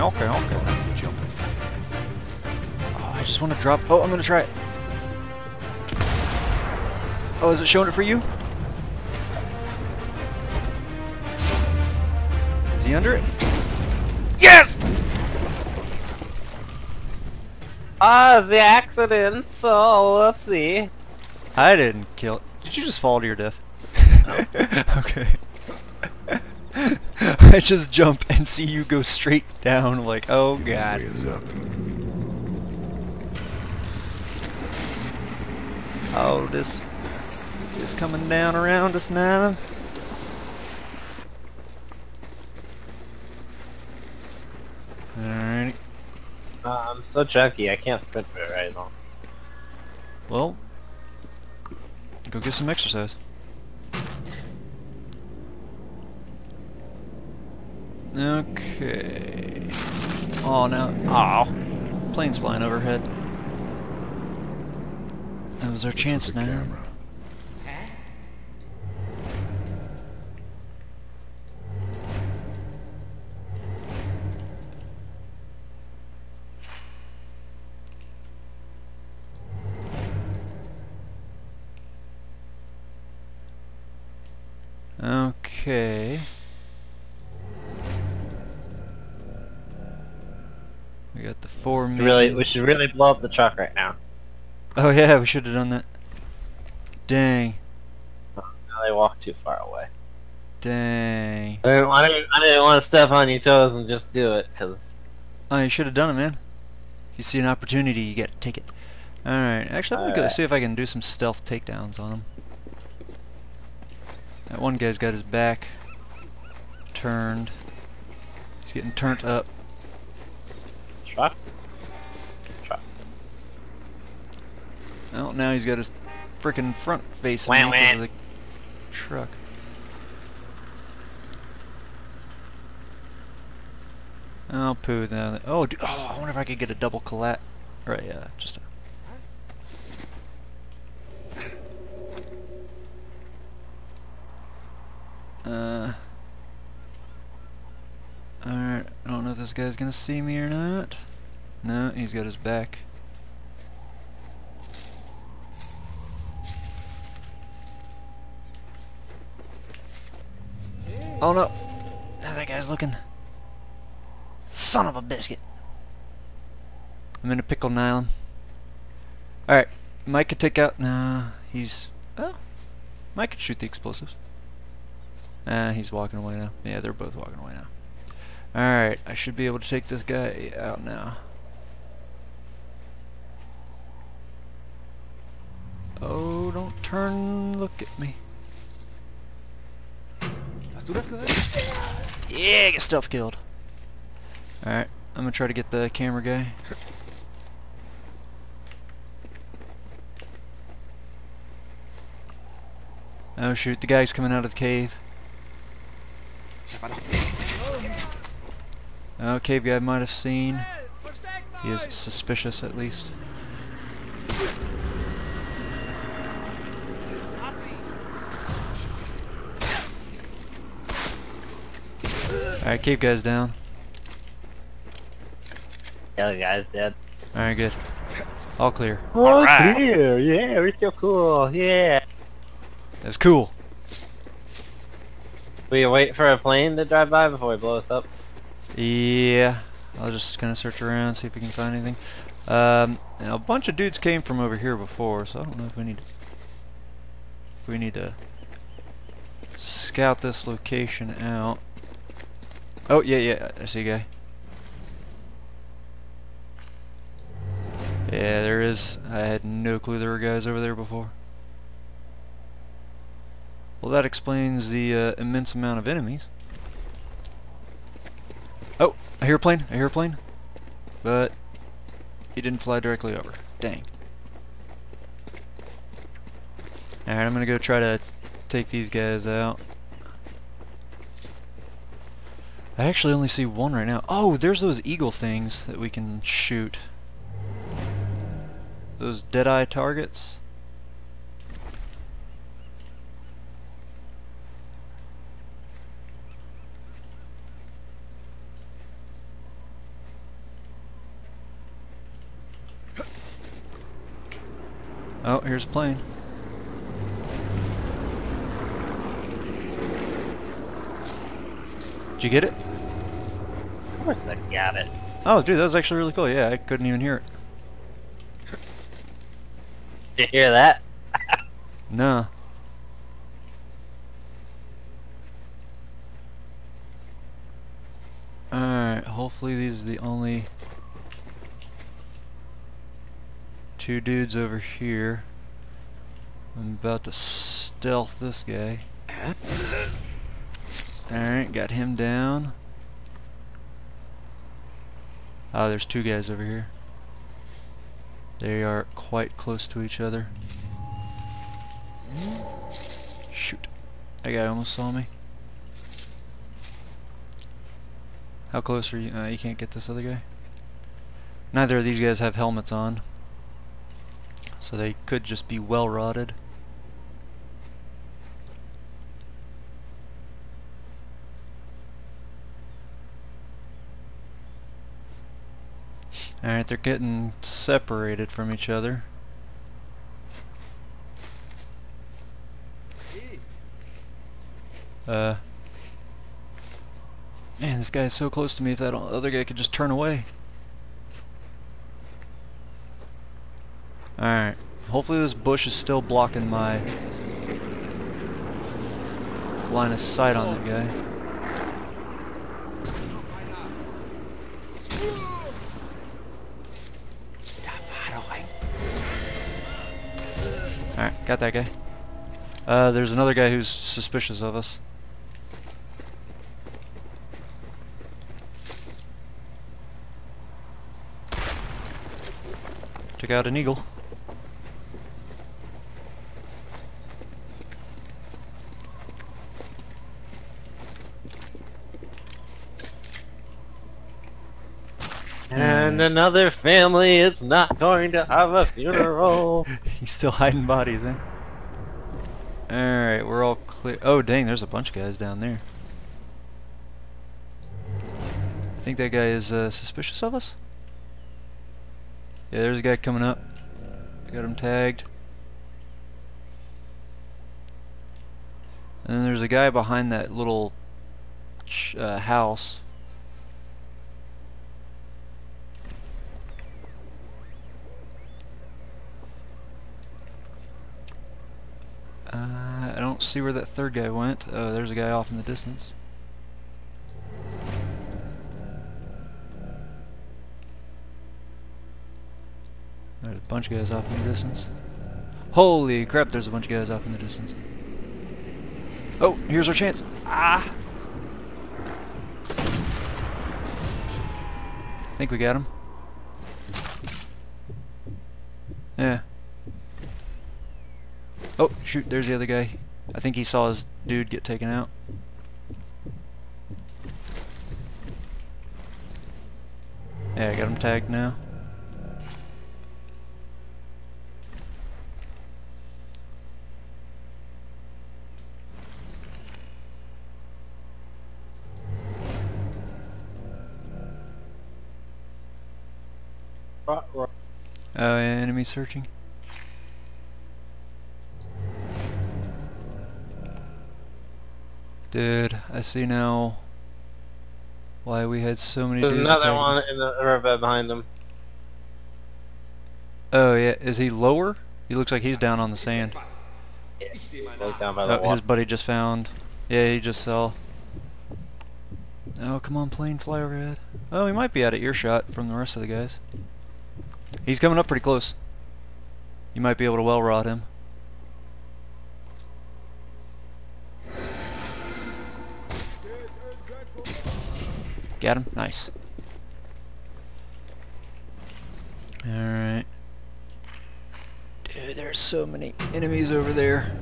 Okay, okay, okay. Jumping. Oh, I just want to drop. Oh, I'm gonna try it. Oh, is it showing it for you? Is he under it? Yes! Ah, the accident, so whoopsie. I didn't kill it. Did you just fall to your death? okay. I just jump and see you go straight down like, oh god. Is up. Oh, this is coming down around us now. Alright. Uh, I'm so chunky, I can't sprint for very long. Well, go get some exercise. Okay. Oh, now. Oh. Plane's flying overhead. That was our chance now. camera. Really, we should really blow up the truck right now. Oh yeah, we should have done that. Dang. Now they walk too far away. Dang. I didn't, I didn't, I didn't want to step on your toes and just do it, because... Oh, you should have done it, man. If you see an opportunity, you got to take it. Alright, actually, I'm gonna go see if I can do some stealth takedowns on them. That one guy's got his back turned. He's getting turned up. Truck. Oh, now he's got his freaking front face Wah, the wah. the truck. Oh, poo. Now, oh, dude, oh, I wonder if I could get a double collat. Right, yeah, just a... Uh... Alright, I don't know if this guy's gonna see me or not. No, he's got his back. Oh no! Now that guy's looking. Son of a biscuit! I'm in a pickle nylon. Alright, Mike could take out. Nah, he's. Oh, Mike could shoot the explosives. Ah, he's walking away now. Yeah, they're both walking away now. Alright, I should be able to take this guy out now. Oh, don't turn, look at me. Yeah, get stealth killed. Alright, I'm gonna try to get the camera guy. Oh shoot, the guy's coming out of the cave. Oh, cave guy might have seen. He is suspicious at least. Alright, keep guy's down. The other guy's dead. Alright, good. All clear. All, Alright. clear! Yeah, we're so cool! Yeah! That's cool. We wait for a plane to drive by before we blow us up. Yeah, I'll just kind of search around, see if we can find anything. Um, and a bunch of dudes came from over here before, so I don't know if we need to, if we need to scout this location out. Oh yeah, yeah, I see a guy. Yeah, there is. I had no clue there were guys over there before. Well, that explains the uh, immense amount of enemies. Oh, I hear a plane. I hear a plane. But he didn't fly directly over. Dang. Alright, I'm gonna go try to take these guys out. I actually only see one right now. Oh, there's those eagle things that we can shoot. Those Deadeye targets. Oh, here's a plane. Did you get it? Of course I got it. Oh, dude, that was actually really cool. Yeah, I couldn't even hear it. Did you hear that? No. Alright, hopefully these are the only two dudes over here. I'm about to stealth this guy. Alright, got him down. Ah, there's two guys over here. They are quite close to each other. Shoot. That guy almost saw me. How close are you? Uh, you can't get this other guy. Neither of these guys have helmets on. So they could just be Welrodded. Alright, they're getting separated from each other. Uh, man, this guy is so close to me. If that other guy could just turn away. Alright. Hopefully this bush is still blocking my line of sight on that guy. Alright, got that guy. Uh, there's another guy who's suspicious of us. Took out an eagle. And another family is not going to have a funeral. He's still hiding bodies, eh? Alright, we're all clear. Oh, dang, there's a bunch of guys down there. I think that guy is uh, suspicious of us? Yeah, there's a guy coming up. Got him tagged. And then there's a guy behind that little uh, house. Uh, I don't see where that third guy went. Oh, there's a guy off in the distance. There's a bunch of guys off in the distance. Holy crap, there's a bunch of guys off in the distance. Oh, here's our chance. Ah! I think we got him. Yeah. Oh, shoot, there's the other guy. I think he saw his dude get taken out. Yeah, I got him tagged now. Oh, yeah, enemy searching. Dude, I see now why we had so many There's dudes another attacking one in the river behind them. Oh yeah, is he lower? He looks like he's down on the sand. Like down by the Oh, water. his buddy just found. Yeah, he just saw. Oh, come on, plane, fly overhead. Oh, he might be out of earshot from the rest of the guys. He's coming up pretty close. You might be able to Welrod him. Got him? Nice. Alright. Dude, there's so many enemies over there.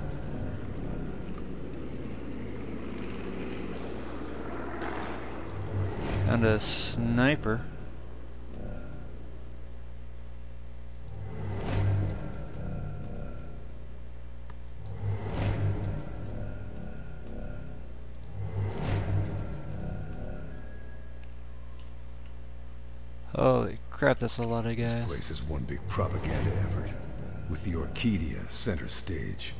Found a sniper. Holy crap, that's a lot of This place is one big propaganda effort. with the Orchidia center stage.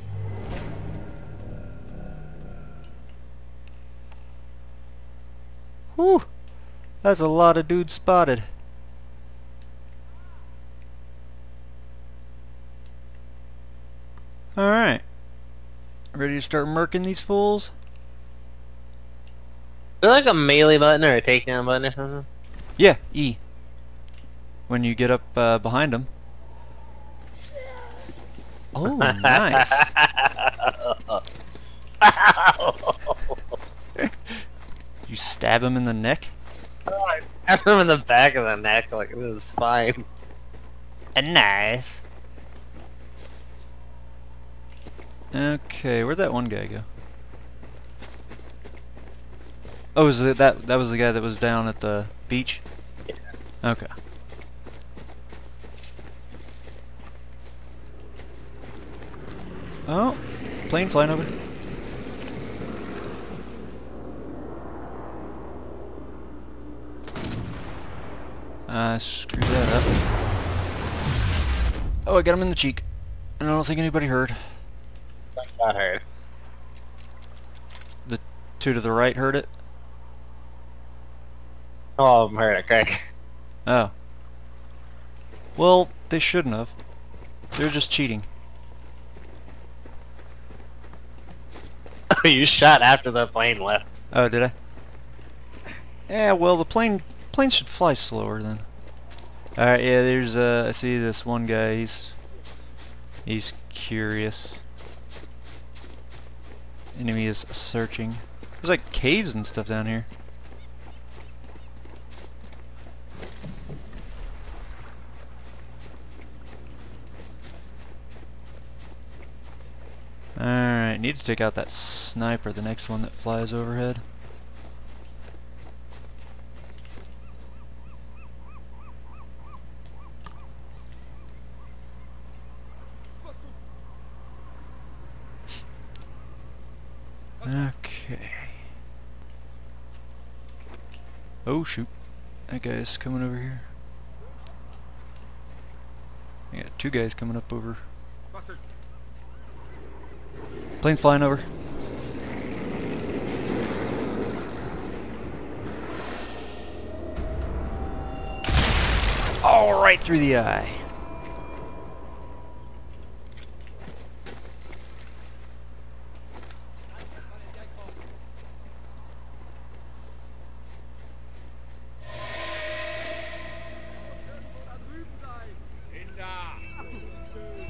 Whew! That's a lot of dudes spotted. Alright. Ready to start murking these fools? Is there like a melee button or a takedown button or something? Yeah, E. When you get up uh, behind them. Oh, nice. you stab him in the neck? I have him in the back of the neck, like in his spine. And nice. Okay, where'd that one guy go? Oh, was it that that was the guy that was down at the beach? Yeah. Okay. Oh, plane flying over. Uh, screw that up. Oh, I got him in the cheek. And I don't think anybody heard. Got hurt. The two to the right heard it? All of them hurt it, Craig. Oh. Well, they shouldn't have. They're just cheating. you shot after the plane left. Oh, did I? Yeah, well, the plane plane should fly slower then. Alright, yeah, there's, uh, I see this one guy, he's, he's curious. Enemy is searching. There's like caves and stuff down here. Alright, need to take out that sniper, the next one that flies overhead. Okay. Oh shoot. That guy's coming over here. I got two guys coming up over. Plane's flying over. All right through the eye.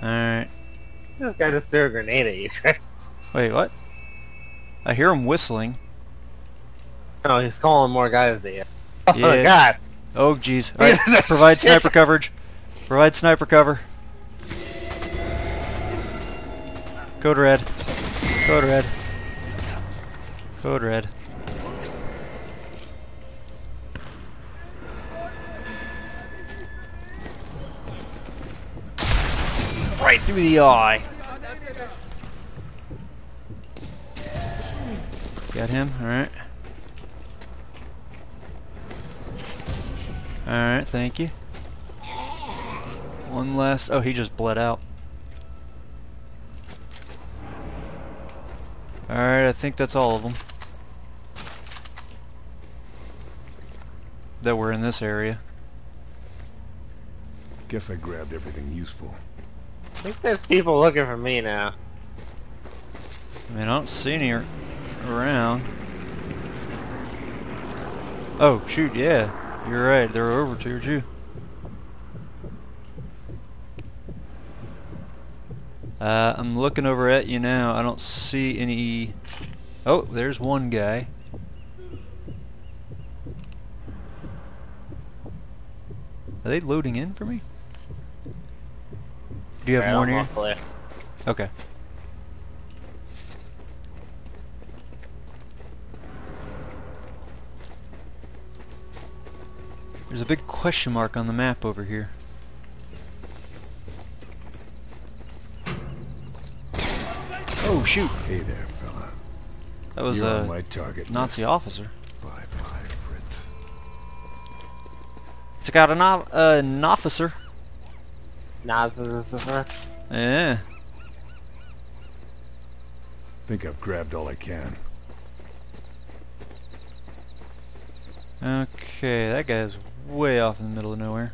Alright. This guy just threw a grenade at you. Wait, what? I hear him whistling. No, he's calling more guys at you. Oh Yeah. god! Oh, jeez. Alright, provide sniper coverage. Provide sniper cover. Code red. Code red. Code red. Right through the eye. Got him? Alright. Alright, thank you. One last... Oh, he just bled out. Alright, I think that's all of them. That were in this area. Guess I grabbed everything useful. I think there's people looking for me now. I mean, I don't see any ar- around. Oh, shoot, yeah. You're right, they're over to you. Uh, I'm looking over at you now. I don't see any... Oh, there's one guy. Are they loading in for me? Do you have more near? Okay. There's a big question mark on the map over here. Oh shoot! Hey there, fella. That was You're a my target Nazi list. officer. Bye-bye, Fritz. Took out an, o- uh, an officer. Nazis and stuff. Yeah. Think I've grabbed all I can. Okay, that guy's way off in the middle of nowhere.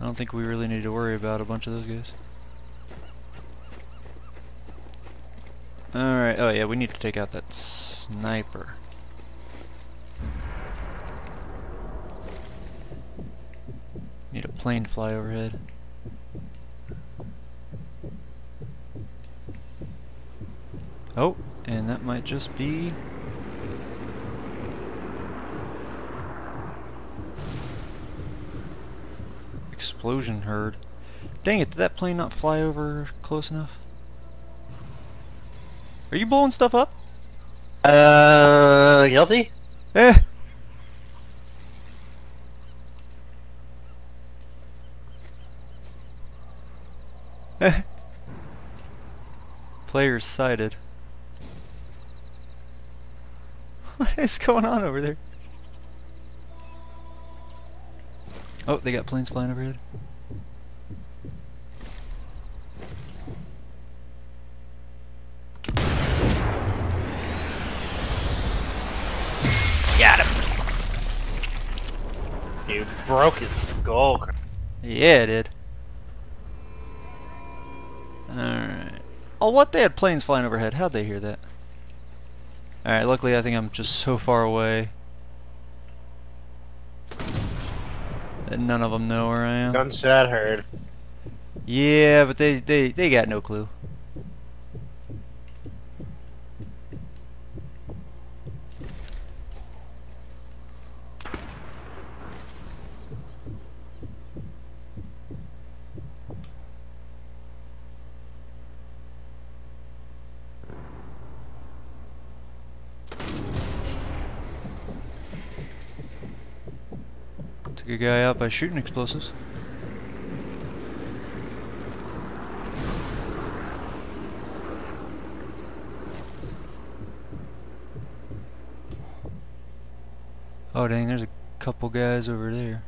I don't think we really need to worry about a bunch of those guys. Alright, oh yeah, we need to take out that sniper. Need a plane to fly overhead. Oh, and that might just be explosion heard. Dang it, did that plane not fly over close enough? Are you blowing stuff up? Uh, guilty? Eh. Eh. Players sighted. What is going on over there? Oh, they got planes flying overhead. Got him! You broke his skull. Yeah, it did. Alright. Oh, what? They had planes flying overhead. How'd they hear that? Alright, luckily I think I'm just so far away none of them know where I am. Gunshot heard. Yeah, but they, they, they got no clue. Took a guy out by shooting explosives. Oh dang, there's a couple guys over there.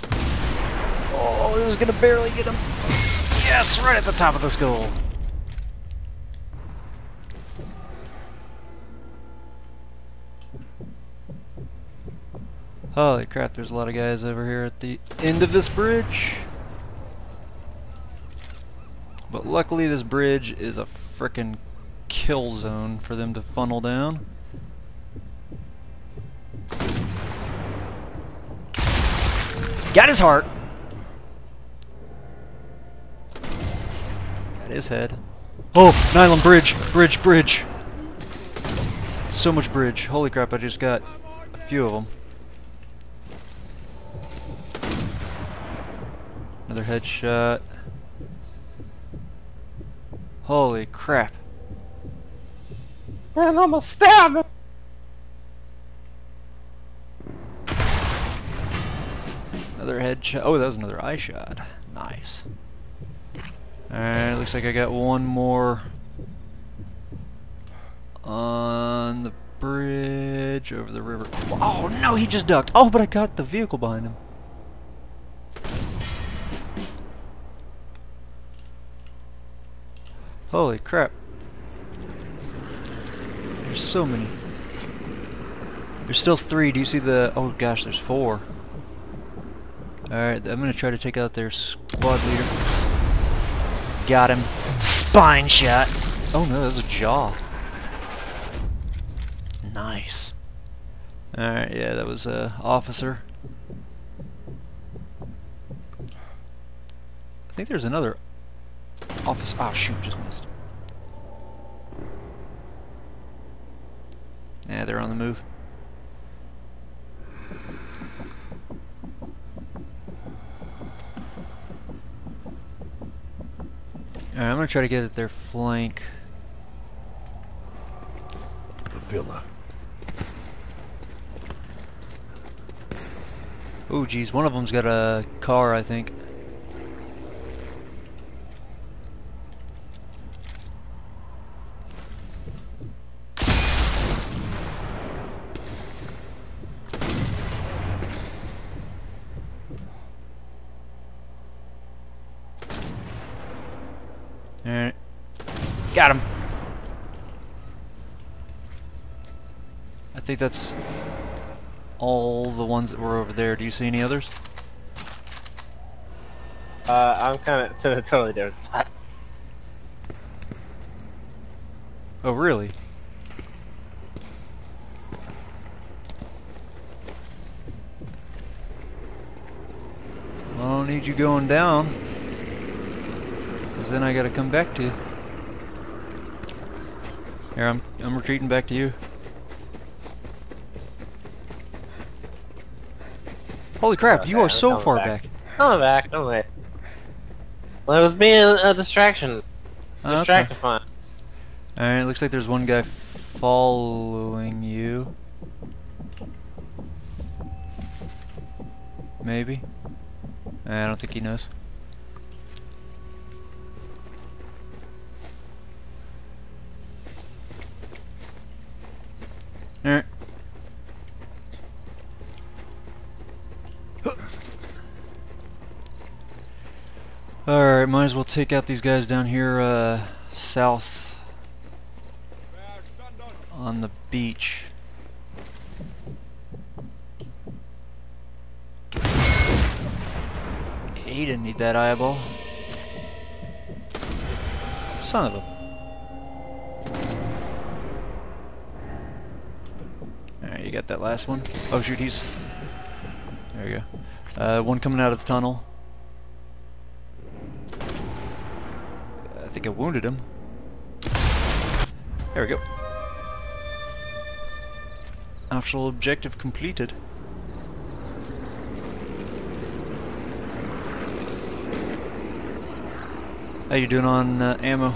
Oh, this is gonna barely get him. Yes, right at the top of the skull. Holy crap, there's a lot of guys over here at the end of this bridge. But luckily this bridge is a frickin' kill zone for them to funnel down. Got his heart. Got his head. Oh, Nylon bridge, bridge, bridge. So much bridge. Holy crap, I just got a few of them. Another headshot. Holy crap. And I'm a stab Another headshot. Oh, that was another eye shot. Nice. Alright, looks like I got one more on the bridge over the river. Oh no, he just ducked. Oh, but I got the vehicle behind him. Holy crap. There's so many. There's still three. Do you see the... Oh gosh, there's four. Alright, I'm gonna try to take out their squad leader. Got him. Spine shot. Oh no, that was a jaw. Nice. Alright, yeah, that was a uh, officer. I think there's another office. Ah, shoot, just missed. Yeah, they're on the move. Alright, I'm gonna try to get at their flank. The villa. Oh geez, one of them's got a car, I think. Got him. I think that's all the ones that were over there. Do you see any others? Uh, I'm kind of to a totally different spot. Oh, really? I don't need you going down. Because then I gotta come back to you. Here, I'm, I'm retreating back to you. Holy crap, oh, you are so far back. back. Come back, don't wait. Well, it was being a distraction. Oh, okay. Distractifying. Alright, looks like there's one guy following you. Maybe. I don't think he knows. As well take out these guys down here, uh, south on the beach. He didn't need that eyeball. Son of a... Alright, you got that last one? Oh shoot, he's... There you go. Uh, one coming out of the tunnel. Think I wounded him. There we go. Optional objective completed. How you doing on uh, ammo?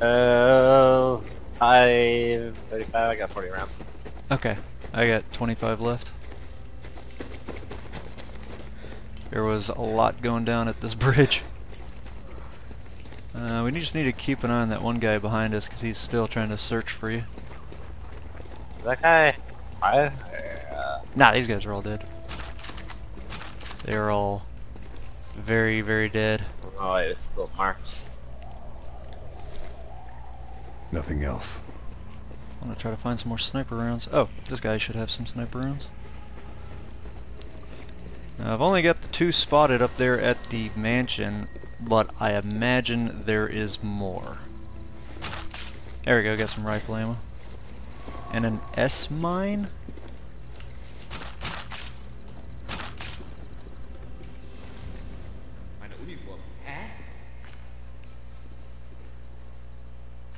Uh, I 35. I got 40 rounds. Okay, I got 25 left. There was a lot going down at this bridge. Uh, we just need to keep an eye on that one guy behind us because he's still trying to search for you. That guy. I. Uh, Nah, these guys are all dead. They're all very, very dead. oh, it was still marked. Nothing else. I'm gonna try to find some more sniper rounds. Oh, this guy should have some sniper rounds. Now, I've only got the two spotted up there at the mansion, but I imagine there is more. There we go, got some rifle ammo. And an S-mine?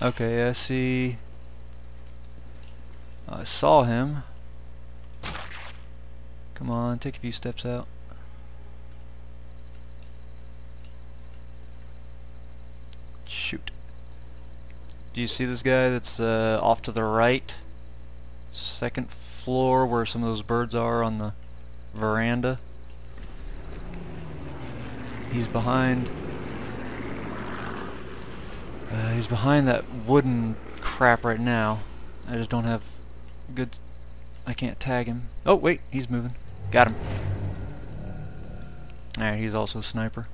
Okay, I see. I saw him. Come on, take a few steps out. Shoot. Do you see this guy that's uh, off to the right? Second floor where some of those birds are on the veranda. He's behind uh, he's behind that wooden crap right now. I just don't have good... I can't tag him. Oh, wait, he's moving. Got him. Alright, he's also a sniper.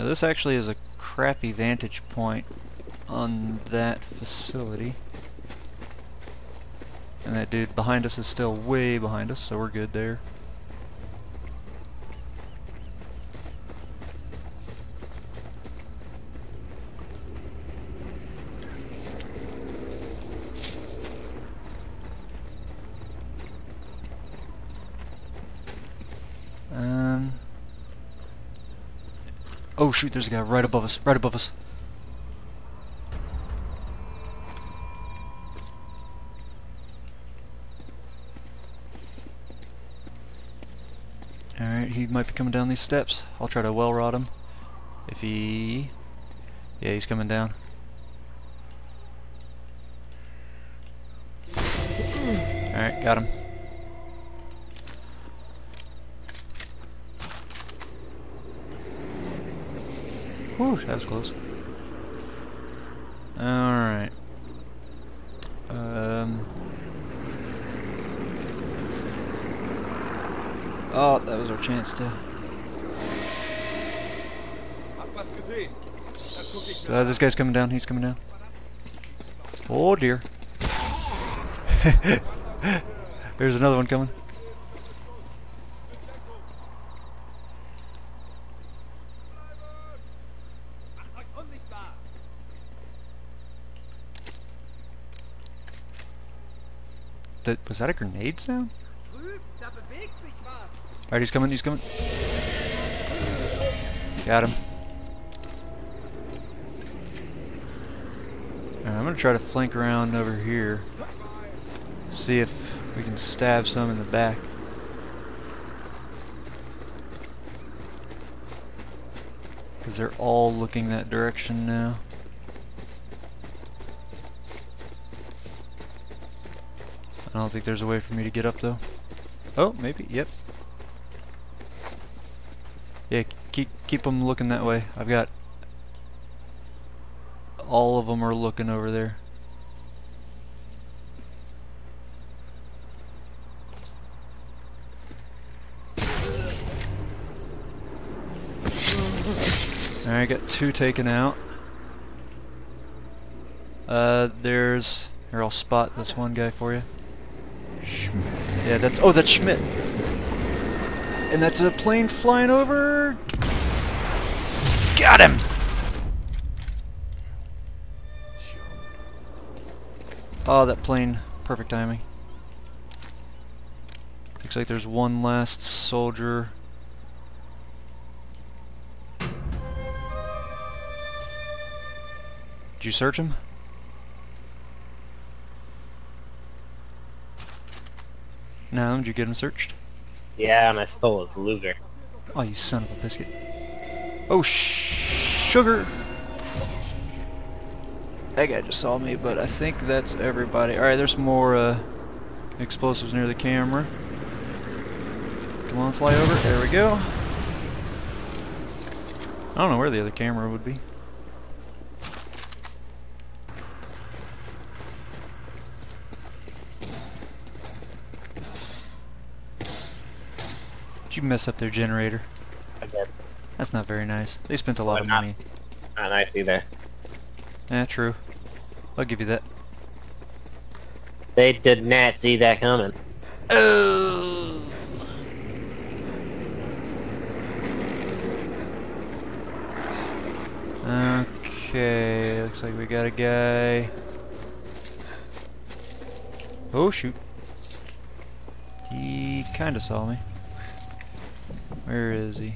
Alright, this actually is a crappy vantage point on that facility. And that dude behind us is still way behind us, so we're good there. Um. Oh shoot, there's a guy right above us, right above us. Alright, he might be coming down these steps. I'll try to Welrod him. If he... Yeah, he's coming down. Alright, got him. That was close. Alright. Um... Oh, that was our chance to... Uh, this guy's coming down. He's coming down. Oh dear. There's another one coming. That, was that a grenade sound? Alright, he's coming, he's coming. Got him. Alright, I'm gonna try to flank around over here. See if we can stab some in the back. Because they're all looking that direction now. I don't think there's a way for me to get up though. Oh, maybe, yep. Yeah, keep keep them looking that way. I've got all of them are looking over there. Alright, got two taken out. Uh, there's... Here, I'll spot this one guy for you. Schmidt. Yeah, that's... Oh, that's Schmidt! And that's a plane flying over... Got him! Oh, that plane. Perfect timing. Looks like there's one last soldier. Did you search him? No, did you get him searched? Yeah, and I stole his Luger. Oh, you son of a biscuit. Oh, sh sugar! That guy just saw me, but I think that's everybody. Alright, there's more uh, explosives near the camera. Come on, fly over. There we go. I don't know where the other camera would be. Did you mess up their generator? I did. That's not very nice. They spent a lot Why of not? money. Not nice either. Yeah, true. I'll give you that. They did not see that coming. Oh. Okay, looks like we got a guy. Oh shoot. He kinda saw me. Where is he?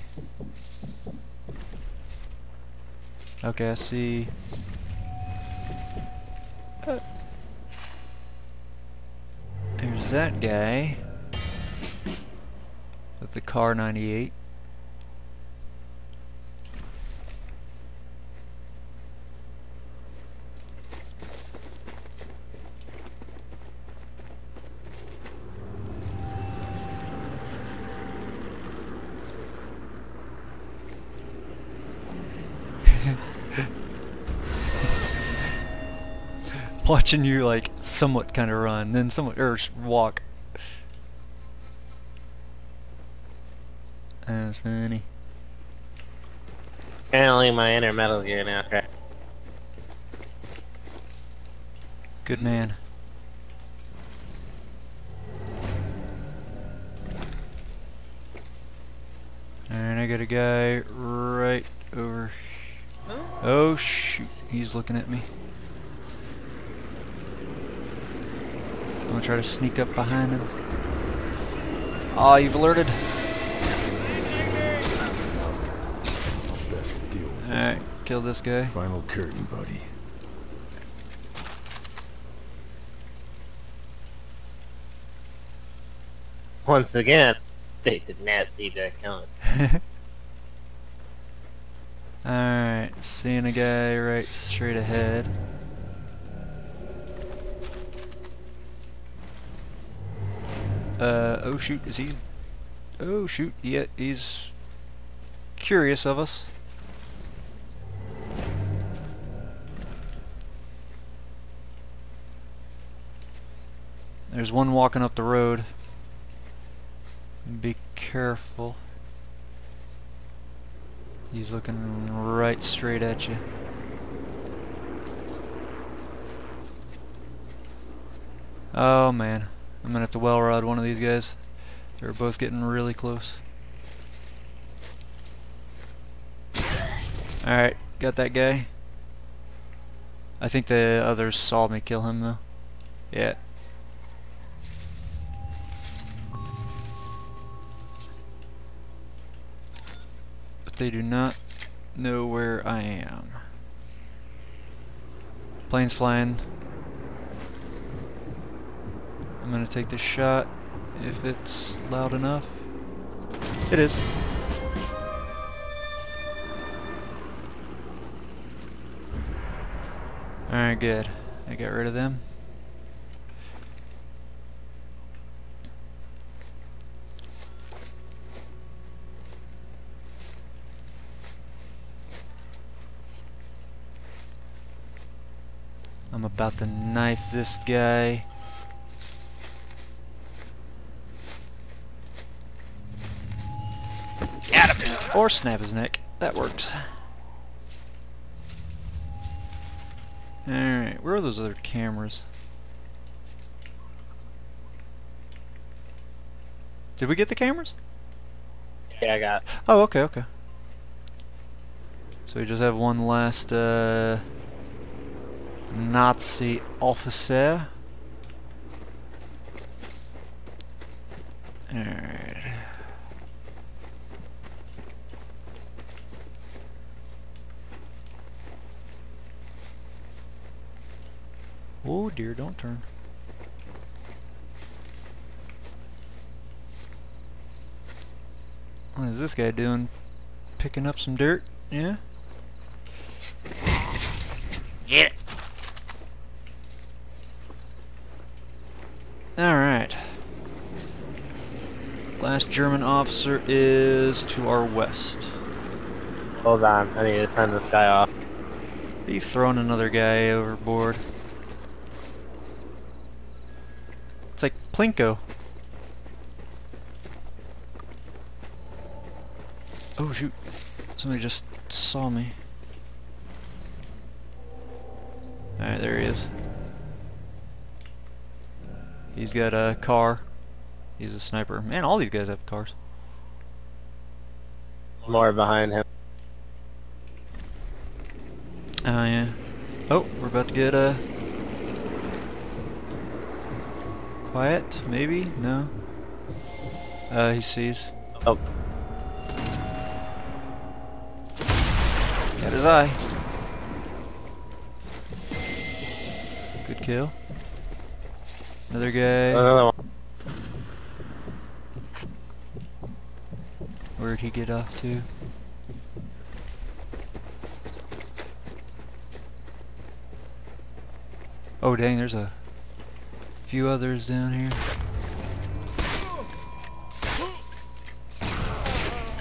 Okay, I see. There's that guy with the Kar 98. Watching you like somewhat kind of run, then somewhat or walk. That's funny. Channeling my inner Metal Gear now. Okay. Good man. And I got a guy right over. Oh, oh shoot, he's looking at me. Gonna try to sneak up behind him. Oh, you've alerted. Best deal with this Alright, kill this guy. Final curtain, buddy. Once again, they did not see that coming. Alright, seeing a guy right straight ahead. Uh, oh shoot, is he... Oh shoot, yeah, he's curious of us. There's one walking up the road. Be careful. He's looking right straight at you. Oh man, I'm gonna have to Welrod one of these guys. They're both getting really close. Alright, got that guy. I think the others saw me kill him though. Yeah. But they do not know where I am. Plane's flying. I'm gonna take this shot if it's loud enough. It is. Alright, good. I got rid of them. I'm about to knife this guy. Got him! Or snap his neck. That worked. Alright, where are those other cameras? Did we get the cameras? Yeah, I got. Oh, okay, okay. So we just have one last uh, Nazi officer. Alright. Oh dear, don't turn. What is this guy doing? Picking up some dirt? Yeah? Get it! Alright. Last German officer is to our west. Hold on, I need to send this guy off. Are you throwing another guy overboard? It's like Plinko. Oh shoot. Somebody just saw me. Alright, there he is. He's got a car. He's a sniper. Man, all these guys have cars. More behind him. Oh yeah. Oh, we're about to get uh quiet, maybe? No. Uh he sees. Oh, Got his eye. Good kill. Another guy. another one. Where'd he get off to? Oh dang, there's a few others down here.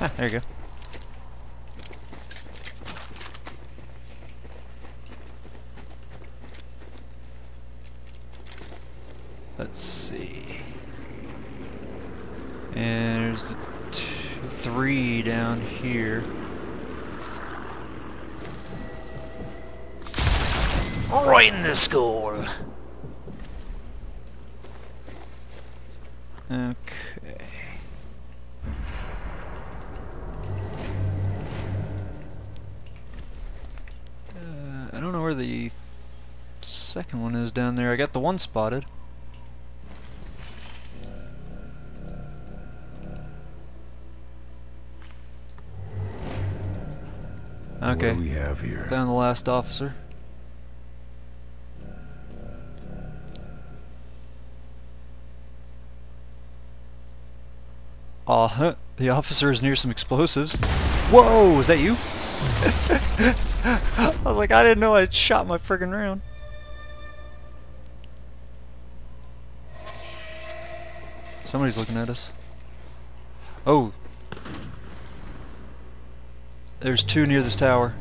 Ah, there you go. Let's see. And there's the three down here. Right in the skull. Okay. Uh, I don't know where the second one is down there. I got the one spotted. What Okay. do we have here? Found the last officer. Aw, huh, the officer is near some explosives. Whoa, is that you? I was like, I didn't know I shot my friggin' round. Somebody's looking at us. Oh. There's two near this tower.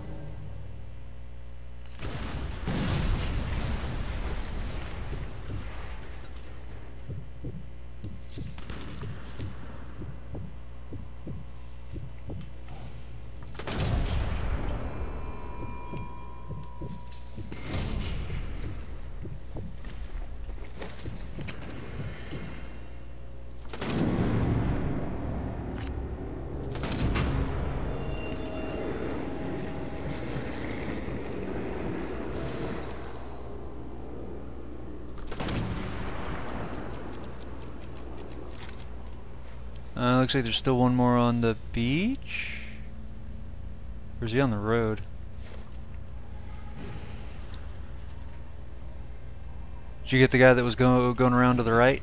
Uh, looks like there's still one more on the beach. Or is he on the road? Did you get the guy that was go going around to the right?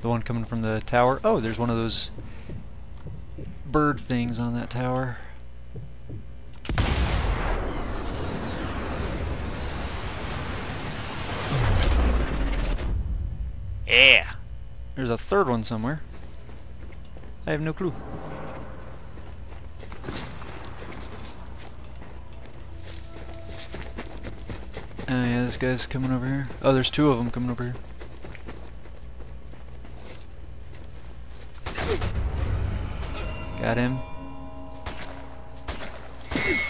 The one coming from the tower? Oh, there's one of those bird things on that tower. Yeah! There's a third one somewhere. I have no clue. Oh yeah, this guy's coming over here. Oh, there's two of them coming over here. Got him.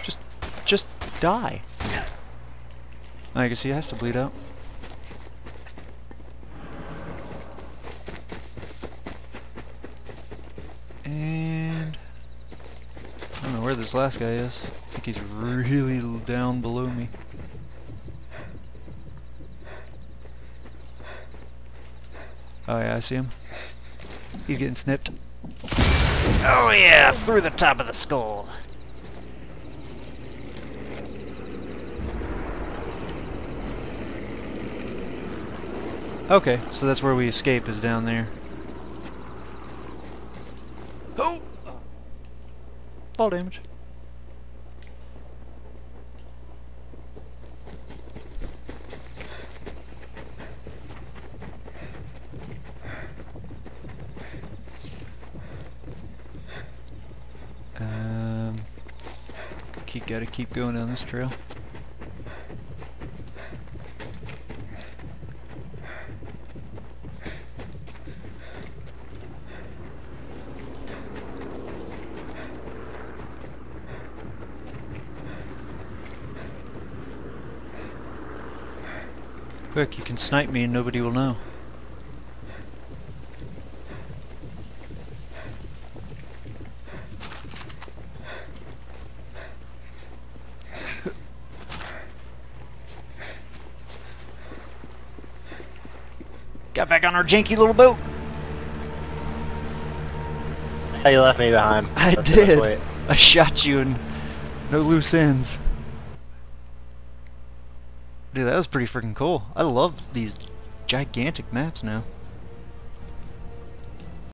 Just, just die. I guess he has to bleed out. And I don't know where this last guy is. I think he's really down below me. Oh yeah, I see him. He's getting snipped. Oh yeah, through the top of the skull. Okay, so that's where we escape is down there. Oh! Fall damage. Gotta keep going down this trail. Quick, you can snipe me and nobody will know. Our janky little boat. How you left me behind. I That's did. I shot you and no loose ends. Dude, that was pretty freaking cool. I love these gigantic maps now.